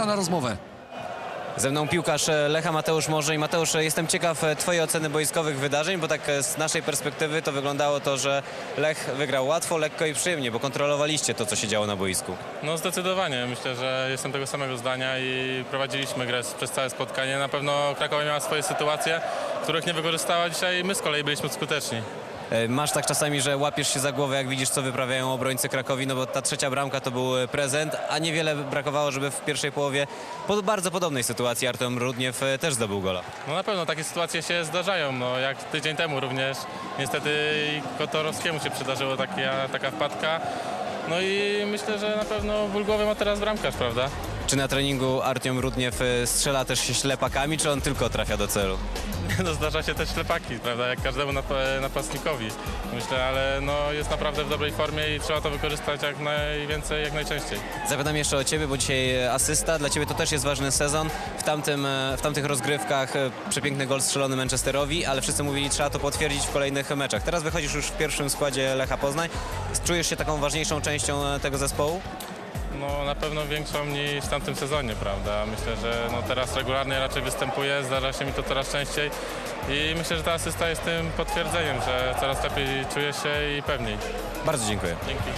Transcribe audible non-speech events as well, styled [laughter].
pora na rozmowę. Ze mną piłkarz e, Lecha Mateusz Może i Mateusz, e, jestem ciekaw e, Twojej oceny boiskowych wydarzeń, bo tak z naszej perspektywy to wyglądało to, że Lech wygrał łatwo, lekko i przyjemnie, bo kontrolowaliście to, co się działo na boisku. No zdecydowanie. Myślę, że jestem tego samego zdania i prowadziliśmy grę przez całe spotkanie. Na pewno Krakowa miała swoje sytuacje, których nie wykorzystała dzisiaj. My z kolei byliśmy skuteczni. E, Masz tak czasami, że łapiesz się za głowę, jak widzisz, co wyprawiają obrońcy Krakowi, no bo ta trzecia bramka to był e, prezent, a niewiele brakowało, żeby w pierwszej połowie po bardzo podobnej sytuacji Artem Rudniew e, też zdobył gola. No na pewno takie sytuacje się zdarzają. No, jak tydzień temu również niestety Kotorowskiemu się przydarzyło taka, taka wpadka. No i myślę, że na pewno ból głowy ma teraz bramkarz, prawda? Czy na treningu Artiom Rudniew e, strzela też się ślepakami, czy on tylko trafia do celu? [laughs] No, zdarza się też ślepaki, prawda, jak każdemu nap- napastnikowi. Myślę, ale no, jest naprawdę w dobrej formie i trzeba to wykorzystać jak najwięcej, jak najczęściej. Zapytam jeszcze o Ciebie, bo dzisiaj asysta. Dla Ciebie to też jest ważny sezon. W, tamtym, e, w tamtych rozgrywkach e, przepiękny gol strzelony Manchesterowi, ale wszyscy mówili, trzeba to potwierdzić w kolejnych meczach. Teraz wychodzisz już w pierwszym składzie Lecha Poznań. Czujesz się taką ważniejszą częścią tego zespołu? No na pewno większą niż w tamtym sezonie, prawda. Myślę, że no, teraz regularnie raczej występuję, zdarza się mi to coraz częściej i myślę, że ta asysta jest tym potwierdzeniem, że coraz lepiej czuję się i pewniej. Bardzo dziękuję. Dzięki.